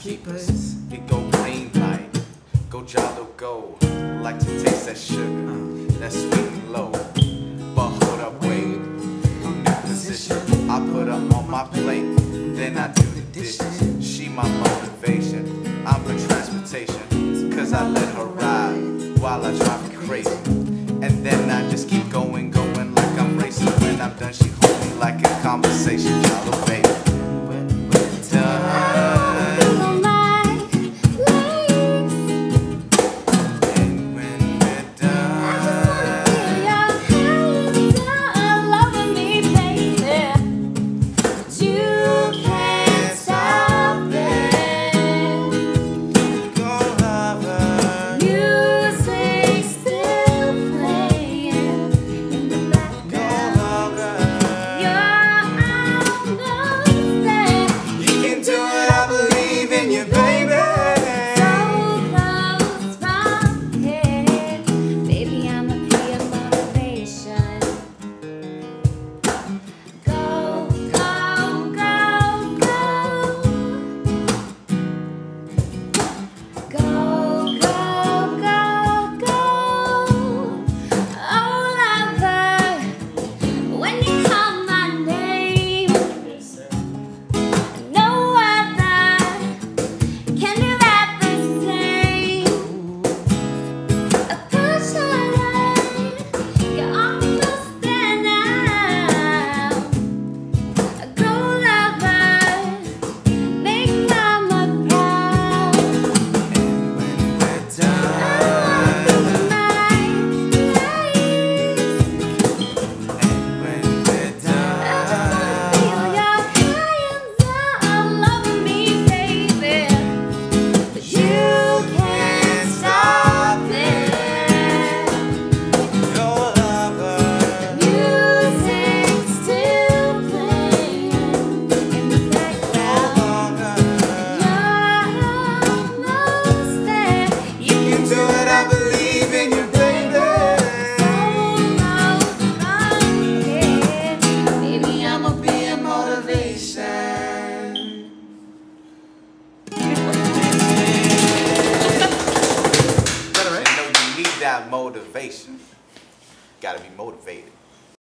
keepers. It go plain like go jalo go. Like to taste that sugar, that sweet and low. But hold up, wait. New position. I put up on my plate, then I do the dishes. She my motivation. I'm for transportation, cause I let her ride while I drive crazy, and then I just keep going. going Motivation. Gotta be motivated.